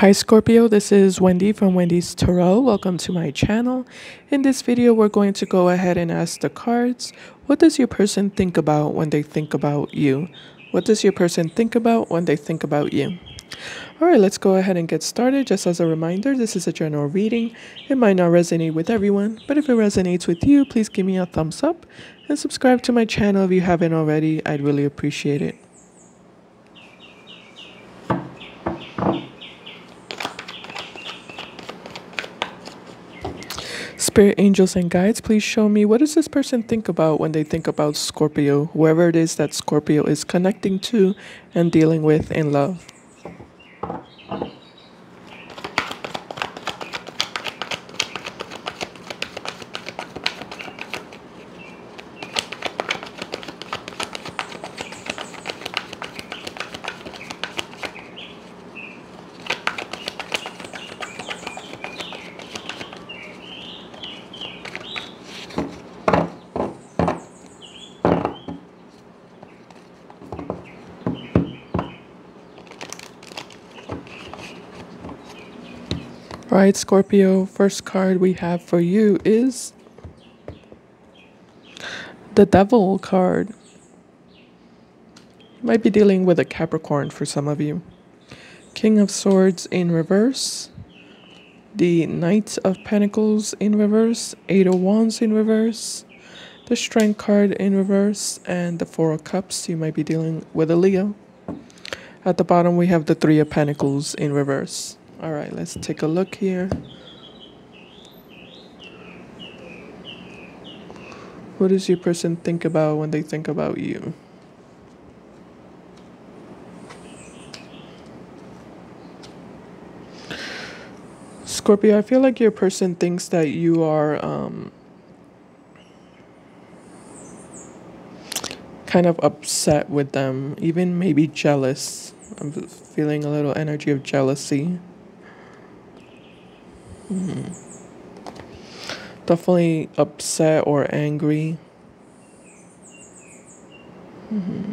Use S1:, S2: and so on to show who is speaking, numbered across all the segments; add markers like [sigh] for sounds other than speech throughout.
S1: Hi Scorpio, this is Wendy from Wendy's Tarot. Welcome to my channel. In this video, we're going to go ahead and ask the cards, what does your person think about when they think about you? What does your person think about when they think about you? All right, let's go ahead and get started. Just as a reminder, this is a general reading. It might not resonate with everyone, but if it resonates with you, please give me a thumbs up and subscribe to my channel if you haven't already. I'd really appreciate it. Spirit angels and guides, please show me what does this person think about when they think about Scorpio, whoever it is that Scorpio is connecting to and dealing with in love. Right, Scorpio, first card we have for you is the Devil card. You might be dealing with a Capricorn for some of you. King of Swords in reverse. The Knight of Pentacles in reverse. Eight of Wands in reverse. The Strength card in reverse. And the Four of Cups. You might be dealing with a Leo. At the bottom, we have the Three of Pentacles in reverse. All right, let's take a look here. What does your person think about when they think about you? Scorpio, I feel like your person thinks that you are um, kind of upset with them, even maybe jealous. I'm feeling a little energy of jealousy. Mm-hmm. Definitely upset or angry. Mm-hmm.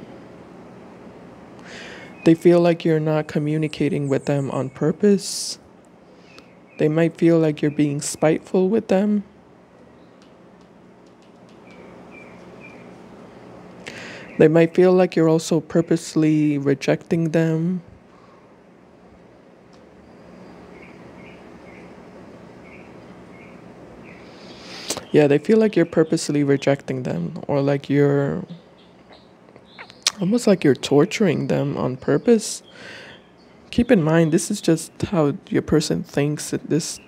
S1: They feel like you're not communicating with them on purpose. They might feel like you're being spiteful with them. They might feel like you're also purposely rejecting them Yeah, they feel like you're purposely rejecting them or like you're almost like you're torturing them on purpose. Keep in mind, this is just how your person thinks. That this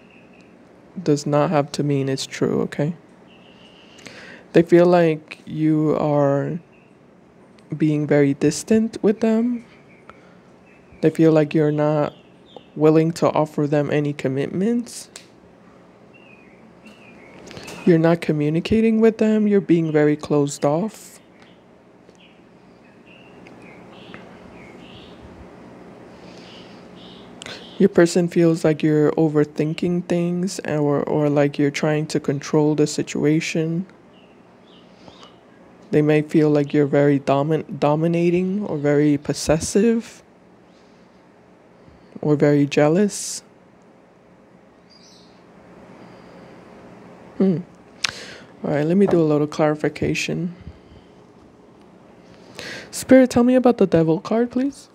S1: does not have to mean it's true, okay? They feel like you are being very distant with them. They feel like you're not willing to offer them any commitments you're not communicating with them, you're being very closed off. Your person feels like you're overthinking things or, or like you're trying to control the situation. They may feel like you're very domin- dominating or very possessive or very jealous. Hmm. All right, let me do a little clarification. Spirit, tell me about the devil card, please.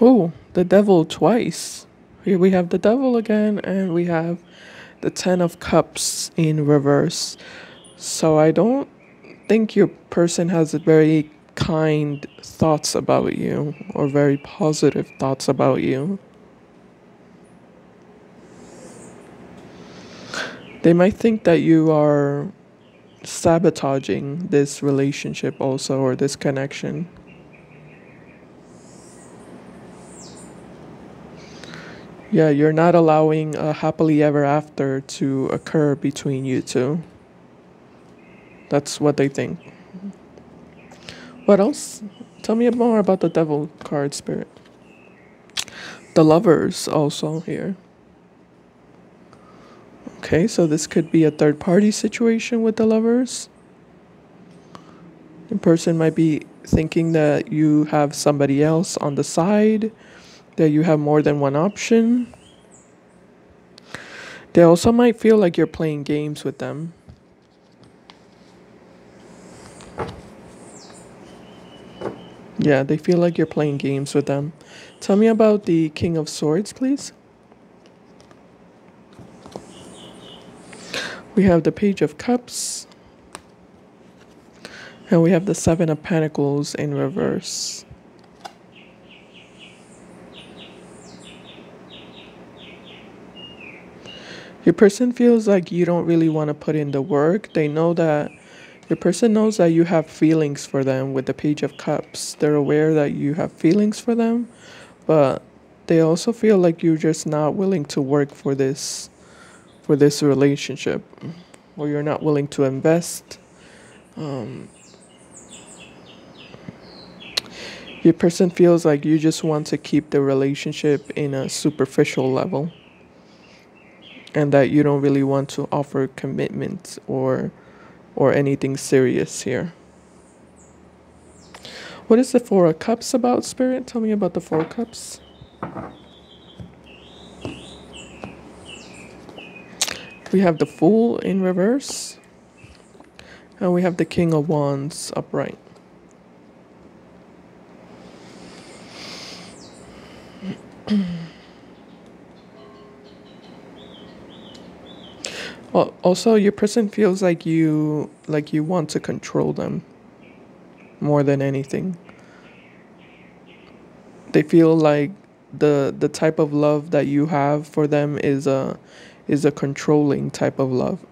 S1: Oh, the devil twice. Here we have the devil again, and we have the Ten of Cups in reverse. So I don't think your person has very kind thoughts about you or very positive thoughts about you. They might think that you are sabotaging this relationship also or this connection. Yeah, you're not allowing a happily ever after to occur between you two. That's what they think. What else? Tell me more about the devil card spirit. the lovers also here. Okay, so this could be a third party situation with the lovers. The person might be thinking that you have somebody else on the side, that you have more than one option. They also might feel like you're playing games with them. Yeah, they feel like you're playing games with them. Tell me about the King of Swords, please. We have the Page of Cups. And we have the Seven of Pentacles in reverse. Your person feels like you don't really want to put in the work. They know that your person knows that you have feelings for them with the Page of Cups. They're aware that you have feelings for them, but they also feel like you're just not willing to work for this for this relationship or you're not willing to invest. Um, your person feels like you just want to keep the relationship in a superficial level and that you don't really want to offer commitment or or anything serious here. What is the Four of Cups about, Spirit? Tell me about the Four of Cups. We have the Fool in reverse. And we have the King of Wands upright. Also your person feels like you like you want to control them more than anything. They feel like the the type of love that you have for them is a is a controlling type of love.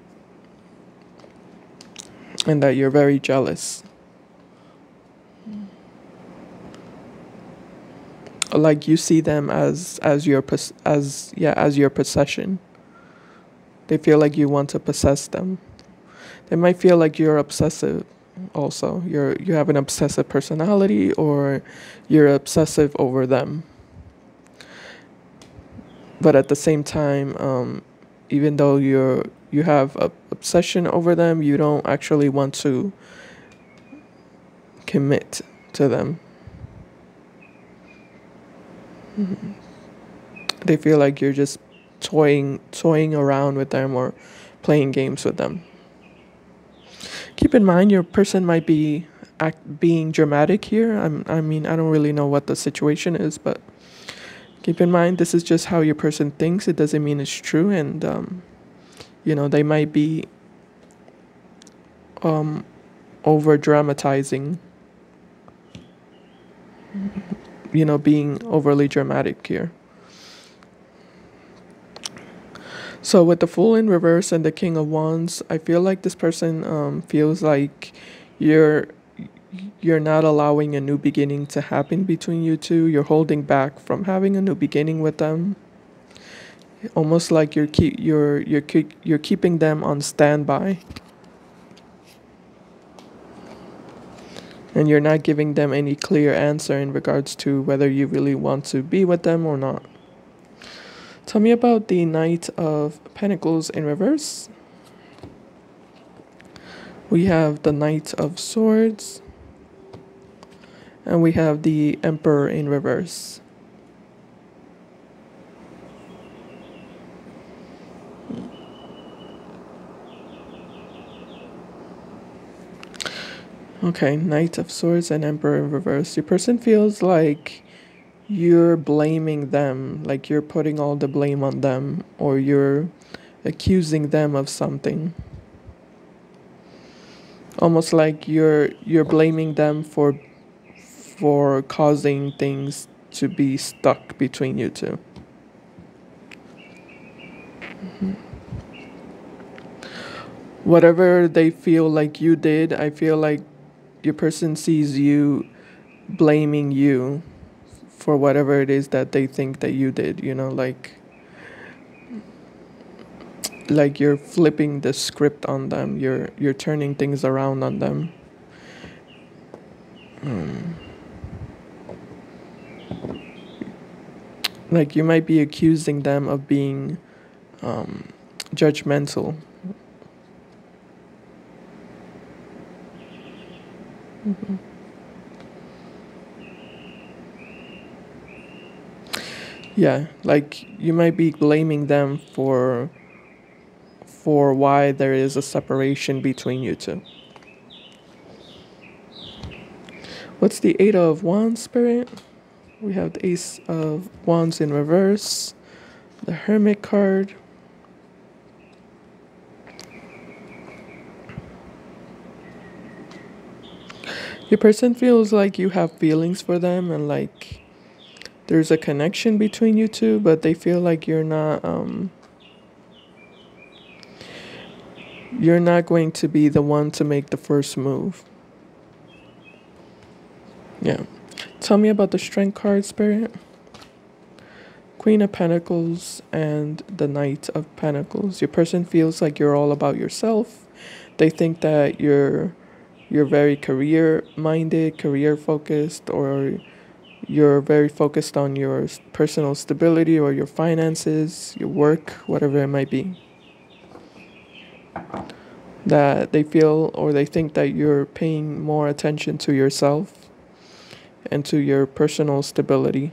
S1: And that you're very jealous. Like you see them as as your as yeah as your possession they feel like you want to possess them. They might feel like you're obsessive also. You're you have an obsessive personality or you're obsessive over them. But at the same time, um, even though you're you have a obsession over them, you don't actually want to commit to them. Mm-hmm. They feel like you're just toying toying around with them or playing games with them. Keep in mind your person might be act, being dramatic here. I'm, I mean, I don't really know what the situation is, but keep in mind this is just how your person thinks. It doesn't mean it's true, and um, you know they might be um, over dramatizing. You know, being overly dramatic here. So with the Fool in reverse and the King of Wands, I feel like this person um, feels like you're you're not allowing a new beginning to happen between you two. You're holding back from having a new beginning with them. Almost like you're keep you're you're keep, you're keeping them on standby. And you're not giving them any clear answer in regards to whether you really want to be with them or not. Tell me about the Knight of Pentacles in reverse. We have the Knight of Swords. And we have the Emperor in reverse. Okay, Knight of Swords and Emperor in reverse. Your person feels like you're blaming them, like you're putting all the blame on them, or you're accusing them of something. Almost like you're you're blaming them for for causing things to be stuck between you 2 mm-hmm. Whatever they feel like you did, I feel like your person sees you blaming you for whatever it is that they think that you did you know like like you're flipping the script on them you're you're turning things around on them hmm. like you might be accusing them of being um, judgmental. Mm-hmm. Yeah, like you might be blaming them for for why there is a separation between you two. What's the Eight of Wands, Spirit? We have the Ace of Wands in reverse, the Hermit card. Your person feels like you have feelings for them and like there's a connection between you two, but they feel like you're not um you're not going to be the one to make the first move. Yeah. Tell me about the strength card, Spirit. Queen of Pentacles and the Knight of Pentacles. Your person feels like you're all about yourself. They think that you're you're very career minded, career focused, or you're very focused on your personal stability or your finances, your work, whatever it might be. That they feel or they think that you're paying more attention to yourself and to your personal stability.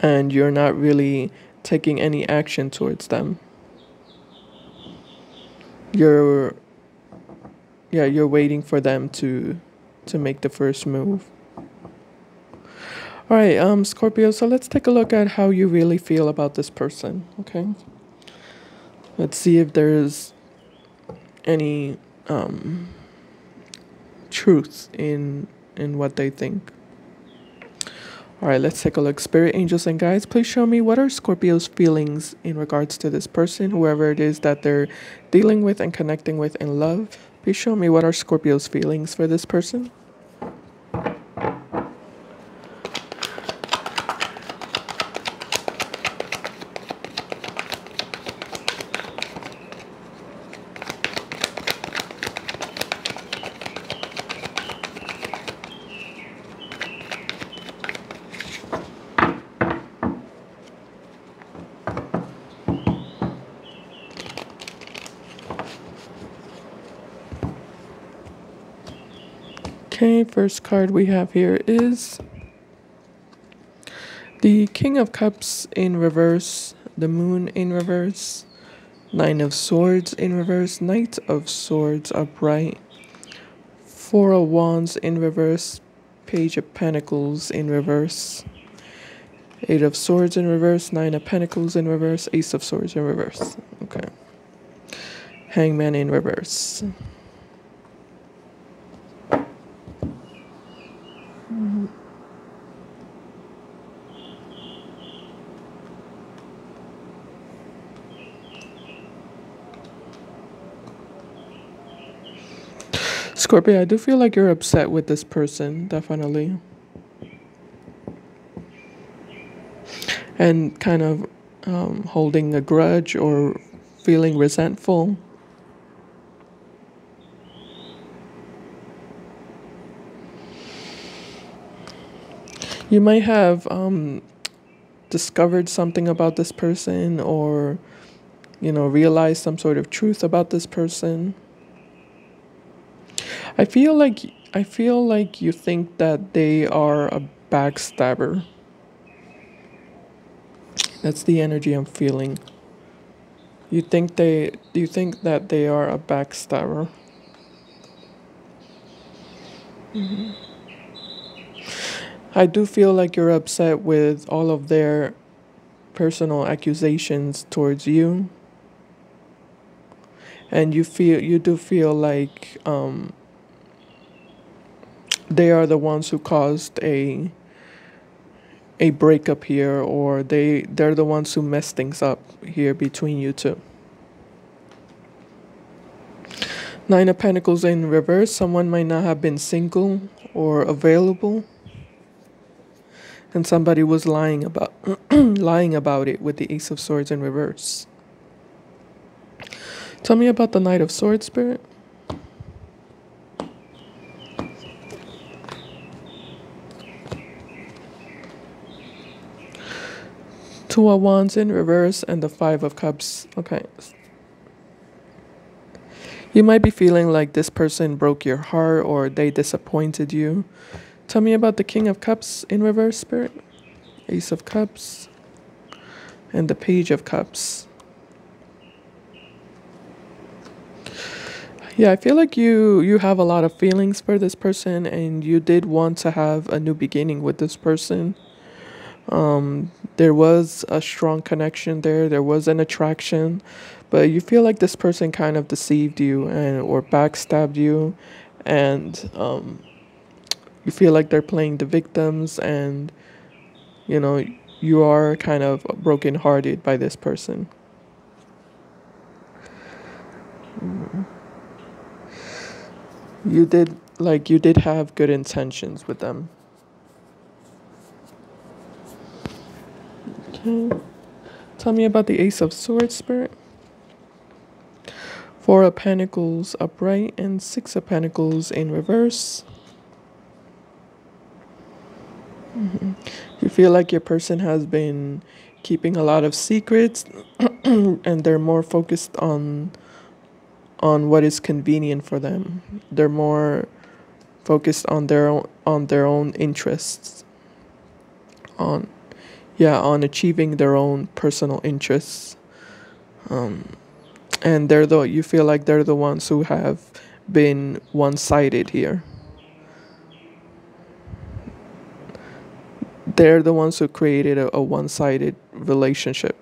S1: And you're not really taking any action towards them. You're yeah, you're waiting for them to to make the first move. All right, um Scorpio, so let's take a look at how you really feel about this person, okay? Let's see if there's any um truth in in what they think. All right, let's take a look. Spirit, angels, and guides, please show me what are Scorpio's feelings in regards to this person, whoever it is that they're dealing with and connecting with in love. Please show me what are Scorpio's feelings for this person. Okay, first card we have here is the King of Cups in reverse, the Moon in reverse, Nine of Swords in reverse, Knight of Swords upright, Four of Wands in reverse, Page of Pentacles in reverse, Eight of Swords in reverse, Nine of Pentacles in reverse, Ace of Swords in reverse. Okay. Hangman in reverse. Scorpio, I do feel like you're upset with this person, definitely. And kind of um, holding a grudge or feeling resentful. You might have um, discovered something about this person or, you know, realized some sort of truth about this person. I feel like I feel like you think that they are a backstabber. That's the energy I'm feeling. You think they you think that they are a backstabber. Mm-hmm. I do feel like you're upset with all of their personal accusations towards you. And you feel you do feel like um, they are the ones who caused a a breakup here or they they're the ones who mess things up here between you two. Nine of Pentacles in reverse. Someone might not have been single or available. And somebody was lying about [clears throat] lying about it with the Ace of Swords in reverse. Tell me about the Knight of Swords, Spirit. Two of Wands in reverse and the Five of Cups. Okay. You might be feeling like this person broke your heart or they disappointed you. Tell me about the King of Cups in reverse, Spirit. Ace of Cups and the Page of Cups. Yeah, I feel like you you have a lot of feelings for this person and you did want to have a new beginning with this person. Um, there was a strong connection there. There was an attraction, but you feel like this person kind of deceived you and or backstabbed you, and um, you feel like they're playing the victims, and you know you are kind of brokenhearted by this person. You did like you did have good intentions with them. [laughs] Tell me about the Ace of Swords, Spirit. Four of Pentacles upright and Six of Pentacles in reverse. Mm-hmm. You feel like your person has been keeping a lot of secrets [clears throat] and they're more focused on on what is convenient for them. They're more focused on their own on their own interests. On yeah, on achieving their own personal interests. Um, and they're the you feel like they're the ones who have been one-sided here. They're the ones who created a, a one-sided relationship.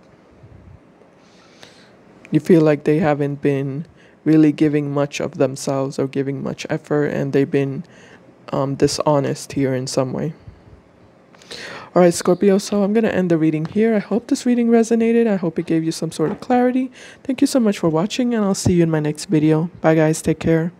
S1: You feel like they haven't been really giving much of themselves or giving much effort, and they've been um, dishonest here in some way. All right, Scorpio, so I'm going to end the reading here. I hope this reading resonated. I hope it gave you some sort of clarity. Thank you so much for watching, and I'll see you in my next video. Bye, guys. Take care.